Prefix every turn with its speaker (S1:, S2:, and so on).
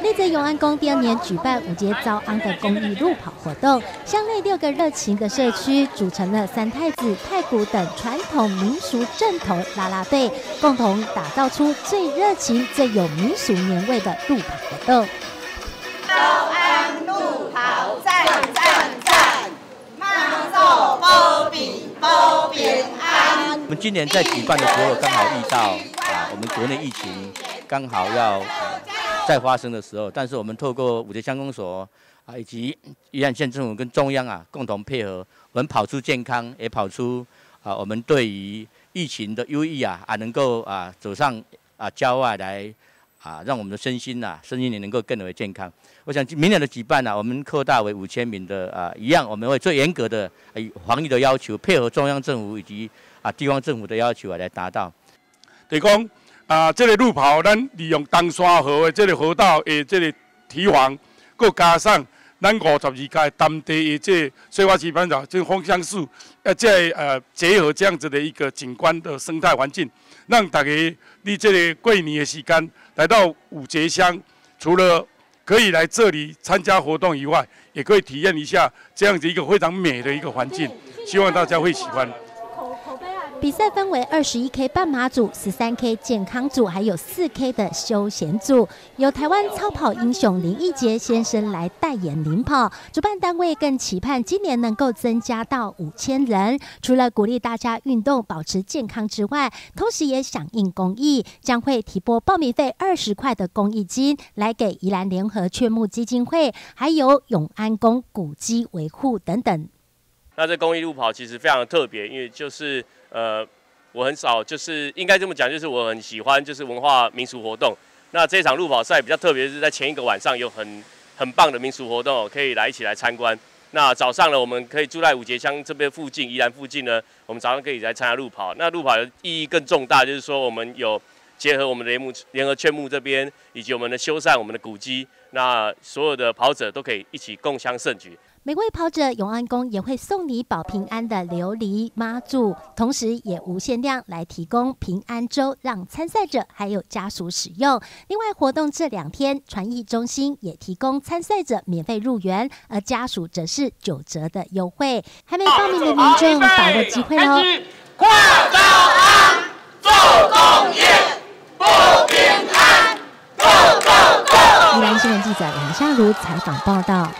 S1: 内在永安宫第二年举办五节招安的公益路跑活动，乡内六个热情的社区组成了三太子、太古等传统民俗正头拉拉队，共同打造出最热情、最有民俗年味的路跑活动。
S2: 早安路跑赞赞赞，马寿保比保平安。
S3: 我们今年在举办的时候，刚好遇到啊，我们国内疫情刚好要。在发生的时候，但是我们透过五节乡公所啊，以及宜兰县政府跟中央啊共同配合，我们跑出健康，也跑出啊我们对于疫情的优异啊啊能够啊走上啊郊外来啊，让我们的身心呐身心也能够更为健康。我想明年的举办呢，我们扩大为五千名的啊一样，我们会最严格的防疫的要求，配合中央政府以及啊地方政府的要求啊来达到。
S4: 对公。啊，这个路跑，咱利用东山河的这个河道的这个堤防，佮加上咱五十二届当地的这水花棋班长，这风香树，呃，这呃结合这样子的一个景观的生态环境，让大家你这个过年的时间来到五节乡，除了可以来这里参加活动以外，也可以体验一下这样子一个非常美的一个环境，希望大家会喜欢。
S1: 比赛分为二十一 K 半马组、十三 K 健康组，还有四 K 的休闲组。由台湾超跑英雄林义杰先生来代言领跑。主办单位更期盼今年能够增加到五千人。除了鼓励大家运动、保持健康之外，同时也响应公益，将会提拨报名费二十块的公益金来给宜兰联合雀木基金会，还有永安宫古迹维护等等。
S5: 那这公益路跑其实非常的特别，因为就是。呃，我很少，就是应该这么讲，就是我很喜欢就是文化民俗活动。那这场路跑赛比较特别，是在前一个晚上有很很棒的民俗活动，可以来一起来参观。那早上呢，我们可以住在五节乡这边附近，宜兰附近呢，我们早上可以来参加路跑。那路跑的意义更重大，就是说我们有结合我们的联木联合劝木这边，以及我们的修缮我们的古迹，那所有的跑者都可以一起共襄盛举。
S1: 每位跑者永安宫也会送你保平安的琉璃妈祖，同时也无限量来提供平安粥，让参赛者还有家属使用。另外，活动这两天传艺中心也提供参赛者免费入园，而家属则是九折的优惠。还没报名的民众把握机会喽！
S2: 跨早安，做公益，保平安，Go Go Go！
S1: 宜兰新闻记者梁夏如采访报道。